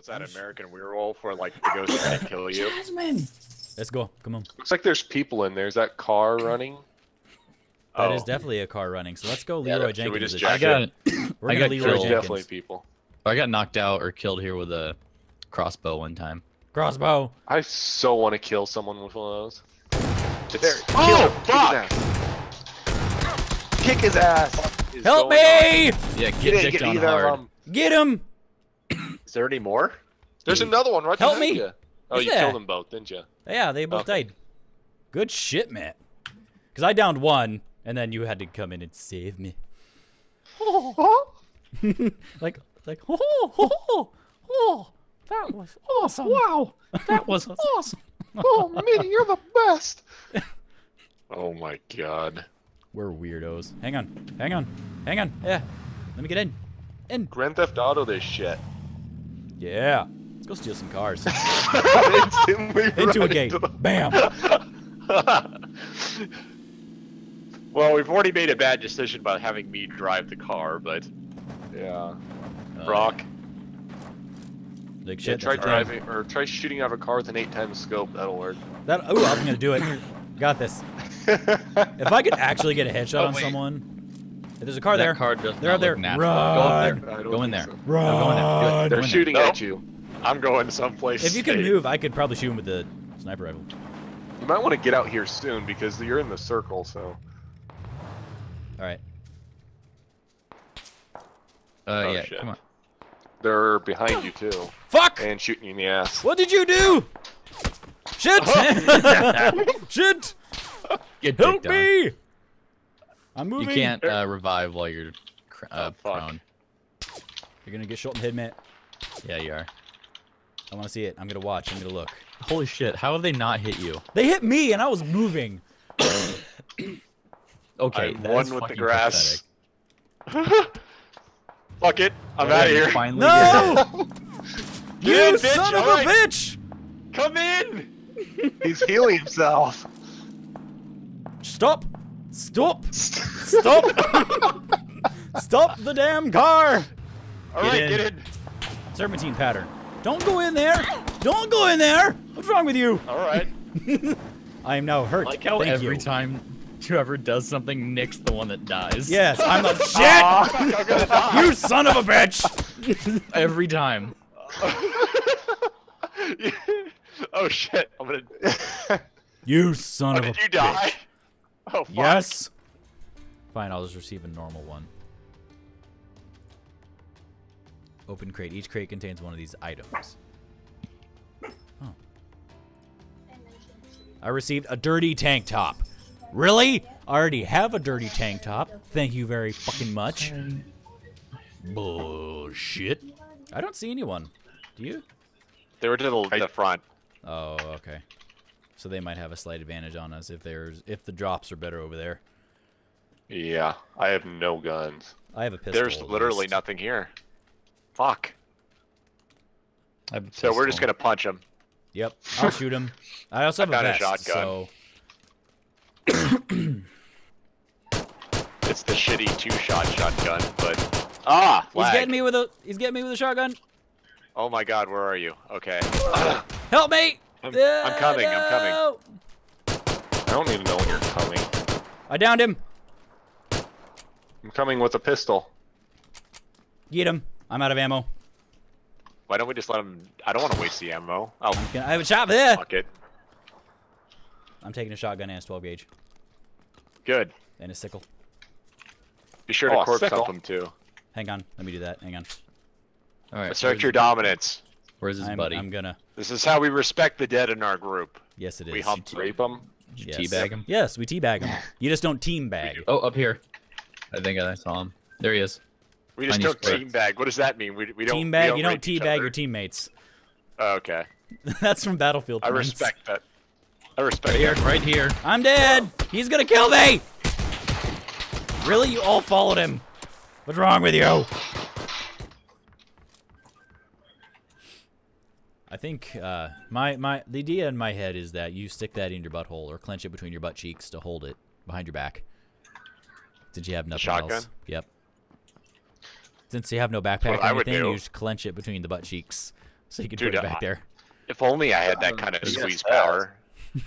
What's that, American Werewolf, where like the ghost can't kill you? Jasmine. Let's go. Come on. Looks like there's people in there. Is that car running? That is Oh. definitely a car running. So let's go Leeroy should Jenkins. we just it. I got We're I got Leeroy killed. Jenkins. definitely people. I got knocked out or killed here with a crossbow one time. Crossbow. I so want to kill someone with one of those. It's, There. Oh, Kill him. fuck! Kick his ass! Help going on? me! Yeah, Get get in, get on either hard. of them. Get him! Is there any more? There's hmm. another one right Help behind me! you. Oh, Is you there? killed them both, didn't you? Yeah, they both Okay. died. Good shit, man. Because I downed one, and then you had to come in and save me. like, like, oh, oh, oh, oh, that was awesome. Wow, that was awesome. oh, Minnie, you're the best. oh my god. We're weirdos. Hang on, hang on, hang on. Yeah, let me get in. In. Grand Theft Auto this shit. Yeah. Let's go steal some cars. Instantly Into a right gate. the- Bam. well, we've already made a bad decision by having me drive the car, but yeah. Uh, Brock, Like Yeah, try that's the driving or try shooting out of a car with an eight times scope. That'll work. That. Oh, I'm gonna do it. Got this. If I could actually get a headshot Oh, on wait. someone. If there's a car that there. card does They're not up there. natural. Run. Go up there. Go in there. so. Go in there. Run. They're in there. shooting No. at you. I'm going someplace. If you can safe. move, I could probably shoot him with the sniper rifle. You might want to get out here soon because you're in the circle. So All right. Uh, Oh, yeah, shit. come on. they're behind you too Fuck! and shooting you in the ass. What did you do? Shit! Shit! Get Help dicked on. me! I'm moving. You can't uh, revive while you're cr- uh, Oh, prone. You're gonna get shot in the head, Matt. Yeah, you are. I want to see it. I'm gonna watch. I'm gonna look. Holy shit! How have they not hit you? They hit me, and I was moving. Okay, I that won is with the grass. Fuck it, I'm Oh, out of here. Finally No! You in, bitch, son of alright. a bitch! Come in. He's healing himself. Stop! Stop! Stop! Stop the damn car! Alright, Get right, in. get in. Serpentine pattern. Don't go in there! Don't go in there! What's wrong with you? All right. I am now hurt. like how Thank every you. time whoever does something, Nick's the one that dies. Yes, I'm the shit! Ah, I'm gonna die. You son of a bitch! Every time. oh shit! I'm gonna. You son Oh, of a did you die? Oh fuck. Yes! Fine, I'll just receive a normal one. Open crate. Each crate contains one of these items. Oh. I received a dirty tank top. Really? I already have a dirty tank top. Thank you very fucking much. Bullshit. I don't see anyone. Do you? They were to the, I- the front. Oh, okay. So they might have a slight advantage on us if there's if the drops are better over there. Yeah, I have no guns. I have a pistol. There's literally least. nothing here. Fuck. I have a So we're just gonna punch him. Yep, I'll shoot him. I also have I a got a shotgun. so It's the shitty two-shot shotgun, but ah, he's lag. getting me with a he's getting me with a shotgun. Oh my god, where are you? Okay. Help me! I'm- I'm coming, I'm coming. I don't even know when you're coming. I downed him. I'm coming with a pistol. Get him. I'm out of ammo. Why don't we just let him? I don't want to waste the ammo. Oh, Can- I have a shot there. fuck it. I'm taking a shotgun and a 12 gauge Good. and a sickle. Be sure to Oh, corpse sickle. him too. Hang on, let me do that. Hang on. All right. Assert where's your dominance. Where's his I'm, buddy? I'm gonna. This is how we respect the dead in our group. Yes, it is. We hump Rape him. Did you Yes. teabag him? Yes, we teabag him. You just don't team bag. Oh, up here. I think I saw him. There he is. We just don't team bag. What does that mean? We, we don't Team we bag. You don't rape each teabag your teammates. Oh, okay. That's from Battlefield. I Twins. respect that. I respect Right here. that. Right here. I'm dead. He's gonna kill me. Really? You all followed him. What's wrong with you? I think uh, my my the idea in my head is that you stick that in your butthole or clench it between your butt cheeks to hold it behind your back. Since you have nothing shotgun? else. Yep. Since you have no backpack or I would anything, do. you just clench it between the butt cheeks so you can Dude, put it I- back there. If only I had that Um, kind of yes, squeeze power.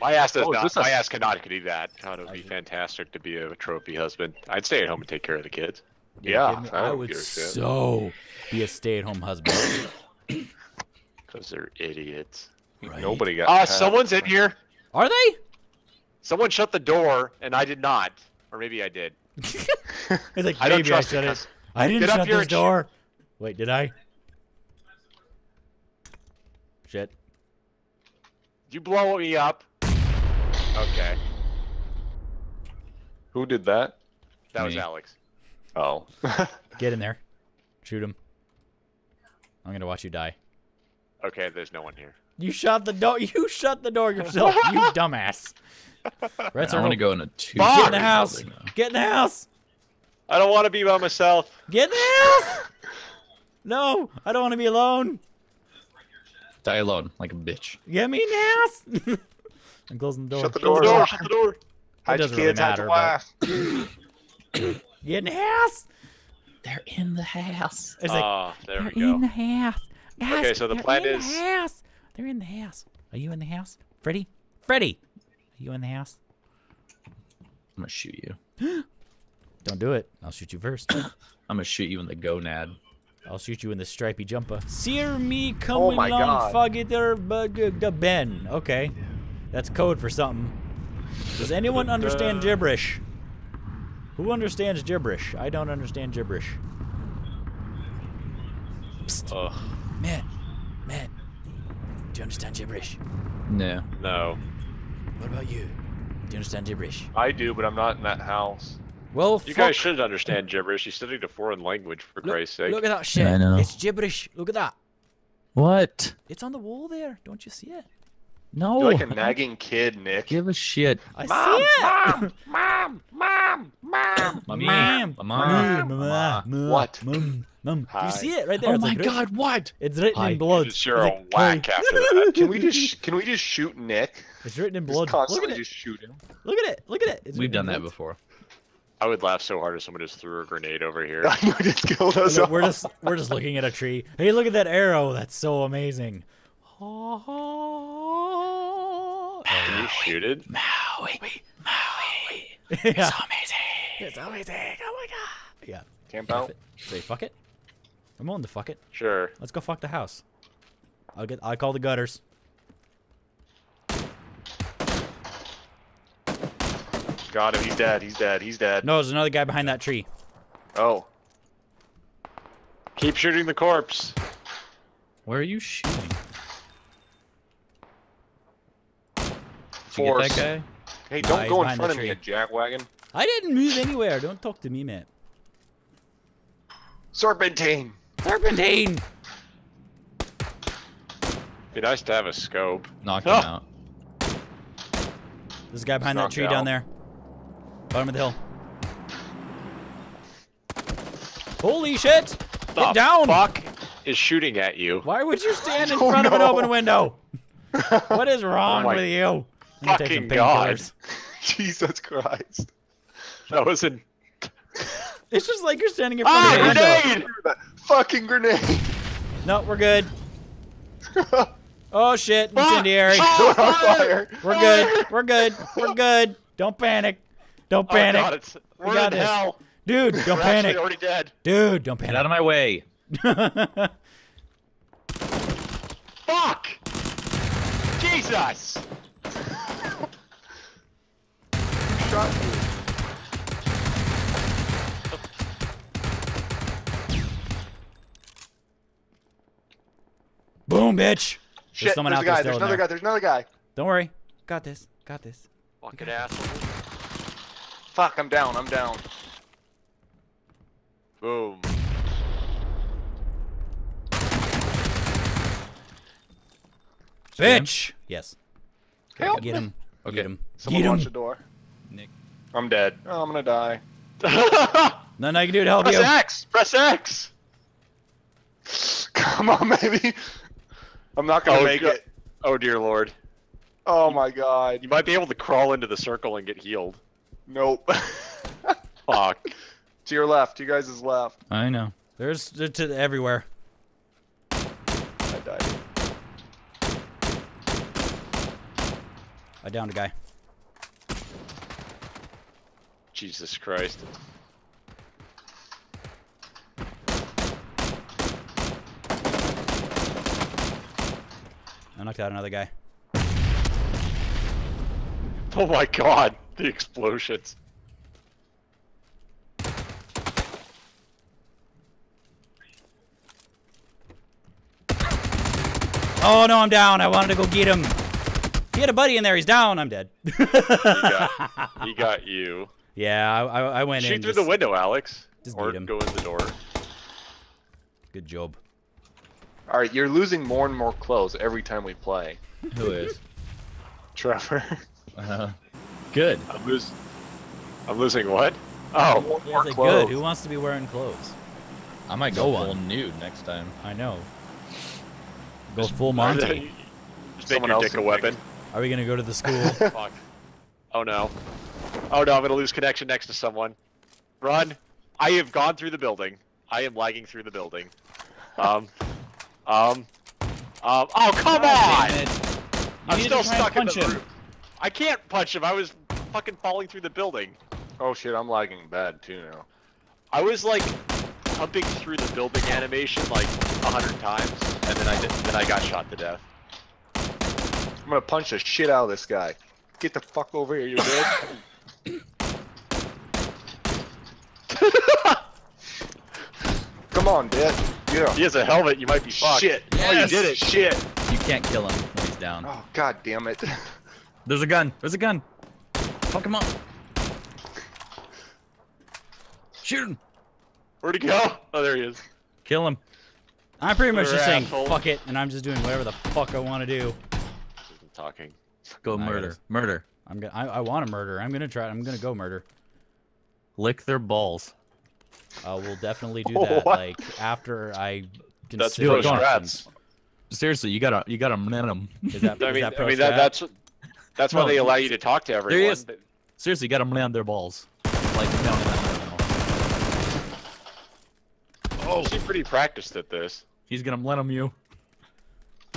My ass does Oh, not. this a- My ass cannot do that. God, it would be fantastic to be a trophy husband. I'd stay at home and take care of the kids. Yeah, kidding me? I I would give a shit. so be a stay-at-home husband. Because they're idiots. Right. Nobody got. Ah, tapped. someone's in here. Are they? Someone shut the door, and I did not. Or maybe I did. It's like I don't maybe I trust shut it. it. 'cause- I didn't Get shut here this and door. Wait, did I? Shit. Did you blow me up. Okay, Who did that? that was Alex. Oh. Get in there. Shoot him. I'm gonna watch you die. Okay, there's no one here. You shut the door. You shut the door yourself. you dumbass. Red I circle. want to go in a two. Get in the house. Get in the house. I don't want to be by myself. Get in the house. No, I don't want to be alone. Die alone, like a bitch. Get me in the house. I'm closing the door. Shut the Close door. Shut the door. Hide your doesn't really kids, hide your matter, wife. Get in the house. They're in the house. It's like Ah, there we they're go. in the house. Guys, Okay, so the they're plan in is- the house. They're in the house. Are you in the house, Freddy? Freddy, are you in the house? I'm gonna shoot you. Don't do it. I'll shoot you first. I'm gonna shoot you in the gonad. I'll shoot you in the stripy jumper. Sear me oh coming my along, God. fugger the Ben. Okay, that's code for something. Does anyone understand gibberish? Who understands gibberish? I don't understand gibberish. Ugh, Matt, Matt, do you understand gibberish? No. no. What about you? Do you understand gibberish? I do, but I'm not in that house. Well, You fuck. guys should understand gibberish. You studied a foreign language, for Look, Christ's sake. look at that shit. I know. It's gibberish. Look at that. What? It's on the wall there. Don't you see it? No. You're like a nagging kid, Nick. Give a shit. I Mom, see it. mom, mom, mom, mom. Mommy. Mom, Mama. mama, mama, What? Mom, mom. Do Hi. you see it right there? Oh It's my like god, what? It's written Hi. in blood. Just you're It's a like, whack hey. after that. Can we just can we just shoot Nick? It's written in Just blood. Look at constantly it. just shoot him. Look at it. Look at it. It's We've done that blood. before. I would laugh so hard if someone just threw a grenade over here. I know just killed us. Look, we're all. just we're just looking at a tree. Hey, look at that arrow. That's so amazing. Can you shoot it? Maui. Maui. yeah. So amazing. It's amazing. Oh my god. Yeah. Camp F out. it. Say fuck it. I'm willing to fuck it. Sure. Let's go fuck the house. I'll get. I call the gutters. Got him. He's dead. He's dead. He's dead. No, there's another guy behind that tree. Oh. Keep shooting the corpse. Where are you shooting? Did you get that guy? Hey, don't he's go in front of me, jackwagon. I didn't move anywhere. Don't talk to me, man. Serpentine. Serpentine. Be nice to have a scope. Knocked him Ah. out. There's a guy behind that tree out. down there. Bottom of the hill. Holy shit! The Get down! fuck is shooting at you? Why would you stand in Oh, front of an open window? What is wrong Oh with you? I'm gonna take some fucking God. Jesus Christ. That was an It's just like you're standing in ah, front ah of a window. grenade. That fucking grenade. No, we're good. Oh shit, ah! incendiary. Ah! We're fire. We're good. We're good. We're good. Don't panic. Don't Oh, God, panic. it's, we're got in this. hell. Dude, don't We're panic. actually already dead. Dude, don't Get out of my way. Fuck! Jesus! Shot you. Boom, bitch. Shit, someone there's out a there guy. There's another there. guy. There's another guy. Don't worry. Got this. Got this. Fucking asshole. Fuck, I'm down. I'm down. Boom. Bitch. Yes. Help Get me. him. Okay. Get him. Someone Get watch him. the door. Nick. I'm dead. Oh, I'm gonna die. Nothing I can do to help Press you. Press X! Press X! Come on, baby. I'm not gonna oh, make it. Oh dear lord. Oh my god. You might be able to crawl into the circle and get healed. Nope. Fuck. to your left. You guys is left. I know. There's to everywhere. I died. I downed a guy. Jesus Christ. I knocked out another guy. Oh my god, the explosions. Oh no, I'm down. I wanted to go get him. He had a buddy in there. He's down. I'm dead. He got, he got you. Yeah, I, I, I went Shoot in. through just- the window, Alex. just or beat him. go in the door. Good job. All right, you're losing more and more clothes every time we play. Who is? Trevor. Uh, good. I'm losing. I'm losing what? Oh, more, more clothes. good. Who wants to be wearing clothes? I might No go one. nude next time. I know. Go full Monty. Just make Someone your else dick a weapon. Are we gonna go to the school? Fuck. Oh no. Oh no, I'm gonna lose connection next to someone. Run. I have gone through the building. I am lagging through the building. Um. Um. Um. Oh come on! I'm still stuck in the him. roof. I can't punch him. I was fucking falling through the building. Oh shit, I'm lagging bad too now. I was like jumping through the building animation like a hundred times, and then I did, then I got shot to death. I'm gonna punch the shit out of this guy. Get the fuck over here, you bitch. Come on, Dad. Yeah. He has a helmet. You might be fucked. Shit. Oh, you did it. Shit. You can't kill him when he's down. Oh god damn it. There's a gun. There's a gun. Fuck him up. Shoot him. Where'd he go? Oh, there he is. Kill him. I'm pretty much You're just saying asshole. fuck it, and I'm just doing whatever the fuck I want to do. Talking. Go Nah, murder. Murder. I'm gonna. I, I want to murder. I'm gonna try. I'm gonna go murder. Lick their balls. Uh, we'll definitely do that. What? Like after I That's consider pro my strats. Seriously, you gotta you gotta man him. Is that? I is mean, that I mean that, strat? that's that's why they allow you to talk to everyone. is. but- Seriously, you gotta man their balls. Like no, no, no, no. Oh, she's pretty practiced at this. He's gonna let him you.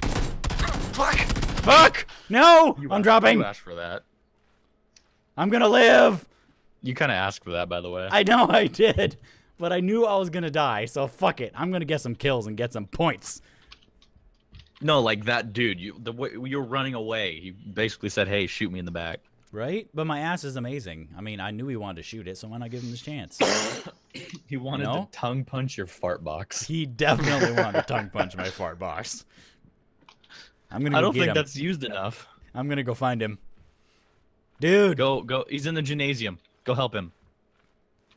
Fuck! Fuck! No! You I'm dropping. You asked for that. I'm gonna live. You kind of asked for that, by the way. I know I did, but I knew I was gonna die. So fuck it. I'm gonna get some kills and get some points. No, like that dude. You the way you were running away. He basically said, "Hey, shoot me in the back." Right? But my ass is amazing. I mean, I knew he wanted to shoot it, so why not give him this chance? He wanted No? to tongue punch your fart box. he definitely wanted to tongue punch my fart box. I'm gonna. I don't get think him. that's used enough. I'm gonna go find him. Dude, Go, go. He's in the gymnasium. Go help him.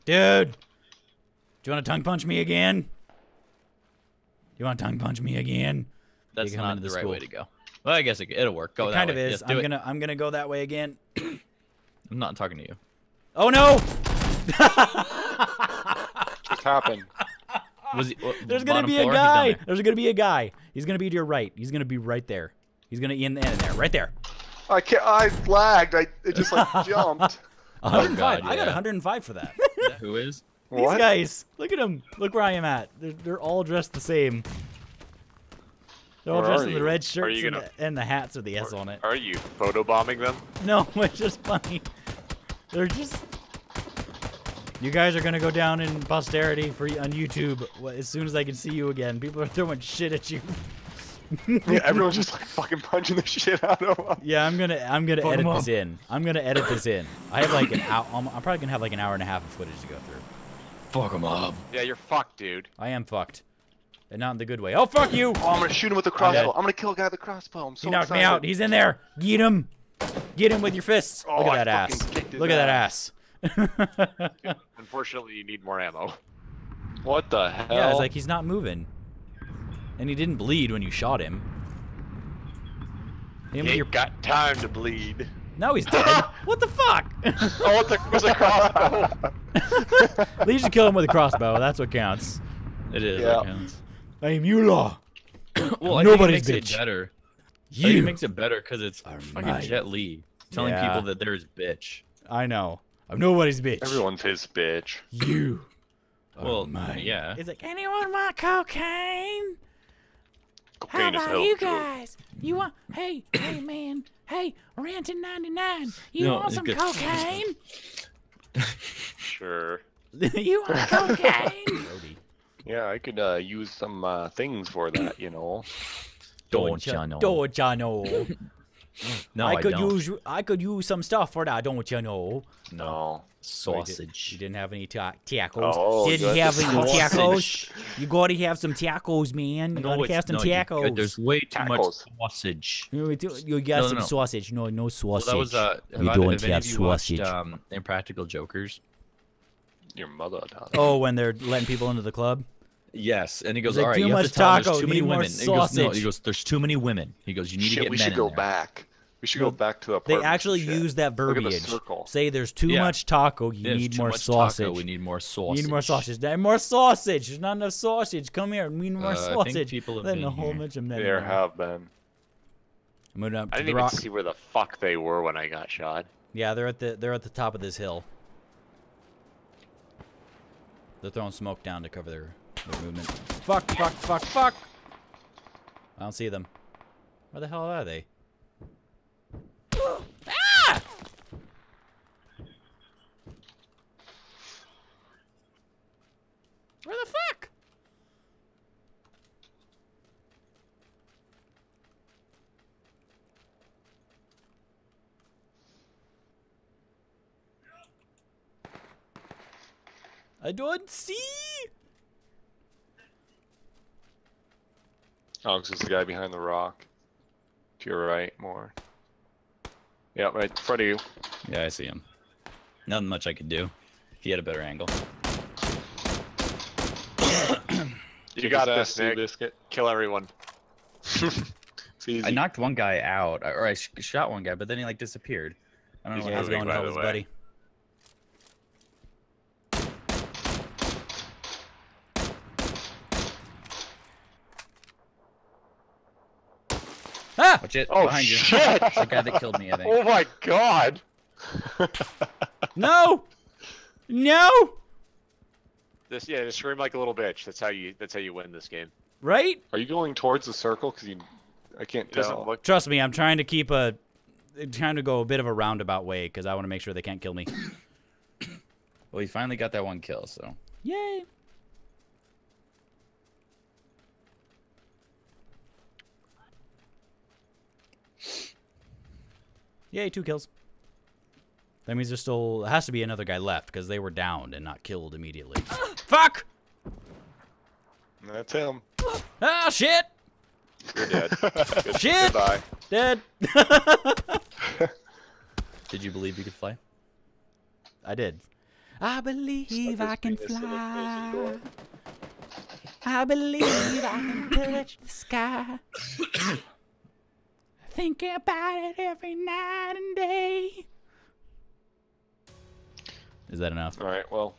dude. Do you want to tongue punch me again? Do you want to tongue punch me again? That's come not into the the right school. way to go. Well, I guess it, it'll work. Go it that kind of is. Yes, I'm gonna. I'm gonna go that way again. I'm not talking to you. Oh no! Just happened. Was he, what, There's gonna be a floor? He's guy. There's gonna be a guy. He's gonna be to your right. He's gonna be right there. He's gonna be in the end there, right there. I can't. I lagged. I it just like jumped. 105. God, I got yeah. 105 for that. Who is? These What? guys, look at them. Look where I am at. They're, they're all dressed the same. They're all Where dressed are in the you? red Are shirts you and, gonna- the, and the hats with the S on it. Are you photobombing them? No, it's just funny. They're just. You guys are gonna go down in posterity for on YouTube as soon as I can see you again. People are throwing shit at you. Yeah, everyone's just like fucking punching the shit out of him. Yeah, I'm gonna I'm gonna Fuck edit 'em this in. I'm gonna edit this in. I have like an hour. I'm I'm probably gonna have like an hour and a half of footage to go through. Fuck him up. Yeah, you're fucked, dude. I am fucked, and not in the good way. Oh fuck you! Oh, I'm gonna shoot him with the crossbow. I'm, gonna kill a guy with a crossbow. I'm so he knocked excited. me out. He's in there. Get him. Get him with your fists. Oh, Look I at that ass. kicked his Look at that ass. Unfortunately, you need more ammo. What the hell? yeah, it's like he's not moving, and he didn't bleed when you shot him. Him with You your- ain't got time to bleed. No, he's dead. what the fuck? Oh, what the was a crossbow? At least you kill him with a crossbow. That's what counts. It is. Yeah. That counts. I am Eula. Well, I Nobody's think it makes bitch. it better. I think it makes it better because it's are fucking mine. Jet Li telling Yeah. people that there's bitch. I know. I'm nobody's bitch. Everyone's his bitch. You. are Well, mine. yeah. It's like anyone want cocaine? Cocaine How about you too. guys? You want? Hey, hey, man. Hey, Ranting 99. You No, want some good. cocaine? Sure. you want cocaine? Yeah, I could uh, use some uh, things for that, you know. Don't ya know? Don't ya know? No, I I, could don't. use I could use some stuff for that. Don't you know? No. Sausage. You didn't have any ta- tacos. Oh, didn't have any the tacos. You gotta have some tacos, man. You No, gotta have some no, you- tacos. there's way too much sausage. You, you got No, some sausage. No, no Well, sausage. that was uh. We have, don't have any have of you watched, sausage. um, Impractical Jokers. Your mother does. oh, when they're letting people into the club. Yes, and he goes, like, "All right, too you have much to tell them taco, there's too many women." He goes, "No," he goes, "There's too many women." He goes, "You need to Shit, get we men should in go there." back. We should No, go back to They apartments. and actually use that Look at the verbiage. circle. Say there's too Yeah. much taco. You There's need too more much sausage. Taco. We need more You sausage. need more sausage. There more sausage. There's not enough sausage. Come here. We need more Uh, I think sausage. people have then been a whole here. bunch of men. There have been. I'm moving up I to didn't the even rock. see where the fuck they were when I got shot. Yeah, they're at the they're at the top of this hill. They're throwing smoke down to cover their, their movement. Fuck! Fuck! Fuck! Fuck! I don't see them. Where the hell are they? ah! Where the fuck? I don't see. Oh, Alex is the guy behind the rock. To your right, more. Yeah, right in front of you. Yeah, I see him. Nothing much I could do. He had a better angle. You got His this, Sea Nick. Biscuit. Kill everyone. I knocked one guy out, or I sh- shot one guy, but then he like disappeared. I don't know He's what Yeah, going to by help the his way. buddy. Ah! Watch it. Oh, behind you. shit! the guy that killed me, I think. Oh my god! No! No! This yeah, just scream like a little bitch. That's how you. That's how you win this game. Right? Are you going towards the circle? Because you, I can't It doesn't tell. look. Trust me, I'm trying to keep a trying to go a bit of a roundabout way because I want to make sure they can't kill me. Well, he finally got that one kill, so. Yay! Yay, two kills. That means there's still has to be another guy left because they were downed and not killed immediately. Fuck! That's him. Ah, shit! You're dead. Good- Shit! Goodbye. Dead. Did you believe you could fly? I did. I believe I can penis in a prison fly. I believe I can touch the sky. Think about it every night and day. Is that enough? All right. Well,